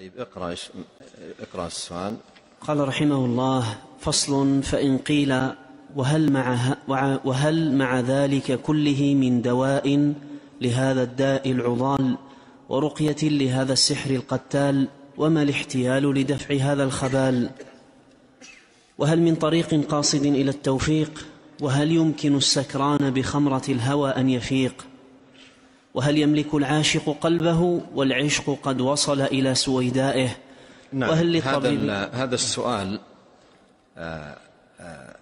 طيب اقرأ اقرأ السؤال. قال رحمه الله فصل فإن قيل وهل مع, وهل مع ذلك كله من دواء لهذا الداء العضال ورقية لهذا السحر القتال وما الاحتيال لدفع هذا الخبال؟ وهل من طريق قاصد إلى التوفيق؟ وهل يمكن السكران بخمرة الهوى أن يفيق؟ وهل يملك العاشق قلبه والعشق قد وصل إلى سويدائه؟ نعم وهل هذا, هذا السؤال آآ آآ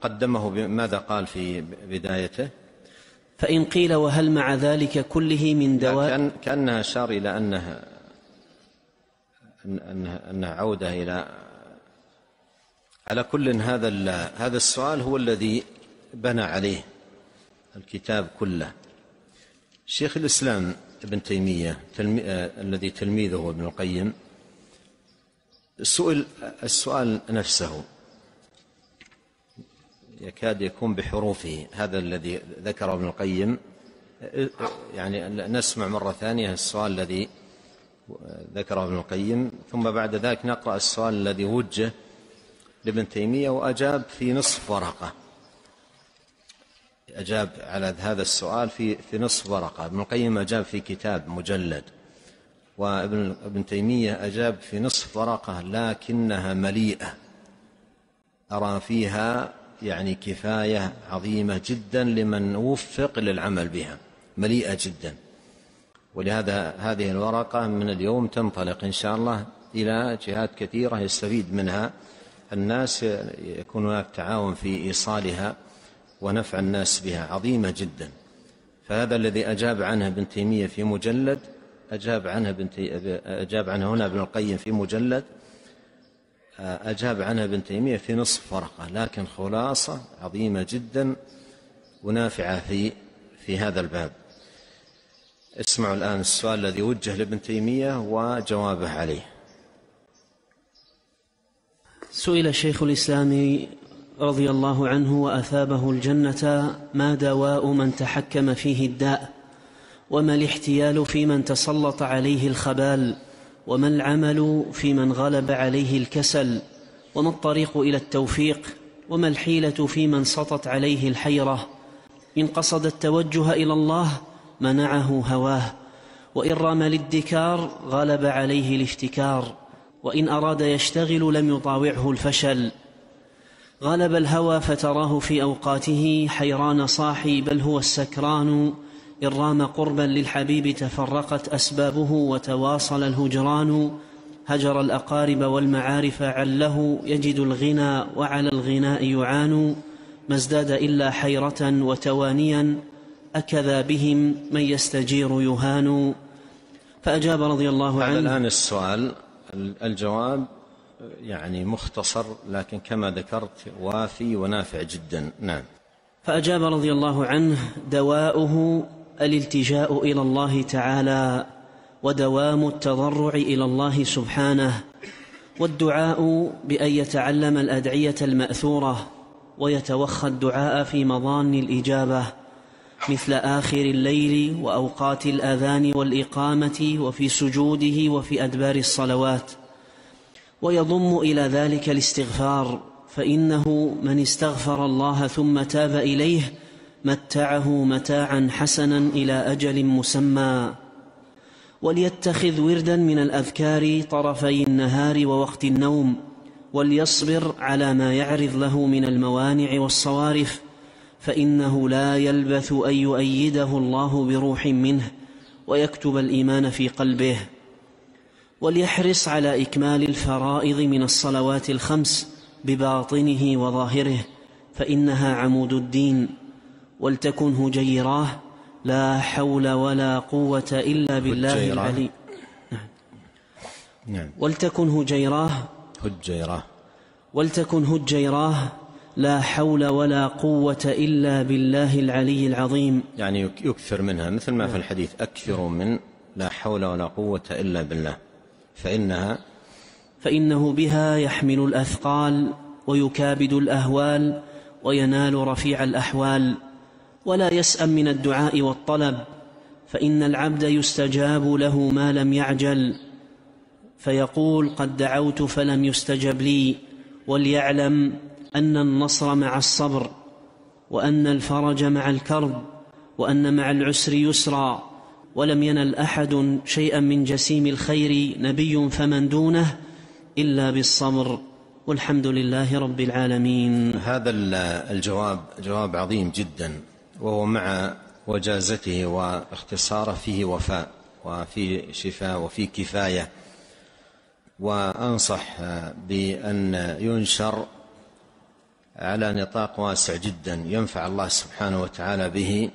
قدمه ماذا قال في بدايته؟ فإن قيل وهل مع ذلك كله من دواء؟ كأن كأنها أشار إلى أنها أنها, أنها عودة إلى على كل هذا هذا السؤال هو الذي بنى عليه الكتاب كله. شيخ الإسلام ابن تيمية تلمي... الذي تلميذه ابن القيم سئل السؤال نفسه يكاد يكون بحروفه هذا الذي ذكره ابن القيم. يعني نسمع مرة ثانية السؤال الذي ذكره ابن القيم ثم بعد ذلك نقرأ السؤال الذي وجه لابن تيمية وأجاب في نصف ورقة. أجاب على هذا السؤال في في نصف ورقة. ابن القيم أجاب في كتاب مجلد وابن ابن تيمية أجاب في نصف ورقة لكنها مليئة. أرى فيها يعني كفاية عظيمة جدا لمن وفق للعمل بها. مليئة جدا. ولهذا هذه الورقة من اليوم تنطلق إن شاء الله إلى جهات كثيرة يستفيد منها الناس يكون هناك تعاون في إيصالها. ونفع الناس بها عظيمة جدا. فهذا الذي أجاب عنه ابن تيمية في مجلد أجاب عنه ابن أجاب عنه هنا ابن القيم في مجلد أجاب عنها ابن تيمية في نصف ورقة. لكن خلاصة عظيمة جدا ونافعة في في هذا الباب. اسمعوا الآن السؤال الذي وجه لابن تيمية وجوابه عليه. سئل شيخ الإسلام رضي الله عنه وأثابه الجنة ما دواء من تحكم فيه الداء وما الاحتيال في من تسلط عليه الخبال وما العمل في من غلب عليه الكسل وما الطريق إلى التوفيق وما الحيلة في من سطت عليه الحيرة. إن قصد التوجه إلى الله منعه هواه وإن رام الادكار غلب عليه الافتكار وإن أراد يشتغل لم يطاوعه الفشل. غلب الهوى فتراه في أوقاته حيران صاحي بل هو السكران. إن رام قربا للحبيب تفرقت أسبابه وتواصل الهجران. هجر الأقارب والمعارف عله يجد الغنى وعلى الغناء يعان. ما ازداد إلا حيرة وتوانيا أكذا بهم من يستجير يهان. فأجاب رضي الله عنه الآن السؤال الجواب يعني مختصر لكن كما ذكرت وافي ونافع جدا. نعم. فأجاب رضي الله عنه دواؤه الالتجاء إلى الله تعالى ودوام التضرع إلى الله سبحانه والدعاء بأن يتعلم الأدعية المأثورة ويتوخى الدعاء في مضان الإجابة مثل آخر الليل وأوقات الأذان والإقامة وفي سجوده وفي أدبار الصلوات. ويضم إلى ذلك الاستغفار فإنه من استغفر الله ثم تاب إليه متعه متاعا حسنا إلى أجل مسمى. وليتخذ وردا من الأذكار طرفي النهار ووقت النوم وليصبر على ما يعرض له من الموانع والصوارف فإنه لا يلبث أن يؤيده الله بروح منه ويكتب الإيمان في قلبه. وليحرص على إكمال الفرائض من الصلوات الخمس بباطنه وظاهره فإنها عمود الدين ولتكن هجيراه لا حول ولا قوة إلا بالله العلي. نعم. نعم. ولتكن هجيراه هجيراه ولتكن هجيراه لا حول ولا قوة إلا بالله العلي العظيم. يعني يكثر منها مثل ما في نعم. الحديث أكثر من لا حول ولا قوة إلا بالله. فإنها فإنه بها يحمل الأثقال ويكابد الأهوال وينال رفيع الأحوال ولا يسأم من الدعاء والطلب فإن العبد يستجاب له ما لم يعجل فيقول قد دعوت فلم يستجب لي وليعلم أن النصر مع الصبر وأن الفرج مع الكرب وأن مع العسر يسرا. ولم ينل أحد شيئا من جسيم الخير نبي فمن دونه إلا بالصبر والحمد لله رب العالمين. هذا الجواب جواب عظيم جدا وهو مع وجازته واختصاره فيه وفاء وفي شفاء وفي كفاية. وأنصح بأن ينشر على نطاق واسع جدا ينفع الله سبحانه وتعالى به.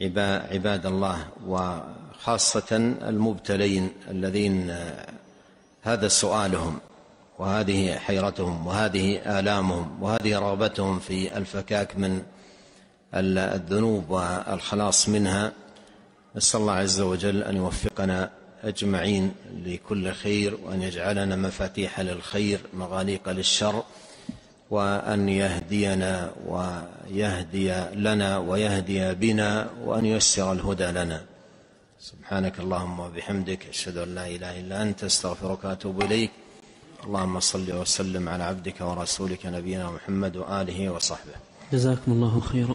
عباد الله وخاصة المبتلين الذين هذا سؤالهم وهذه حيرتهم وهذه آلامهم وهذه رغبتهم في الفكاك من الذنوب والخلاص منها نسأل الله عز وجل أن يوفقنا أجمعين لكل خير وأن يجعلنا مفاتيح للخير مغاليق للشر وأن يهدينا ويهدي لنا ويهدي بنا وأن ييسر الهدى لنا. سبحانك اللهم وبحمدك أشهد أن لا إله إلا أنت أستغفرك وأتوب إليك. اللهم صل وسلم على عبدك ورسولك نبينا محمد وآله وصحبه. جزاكم الله خيرا.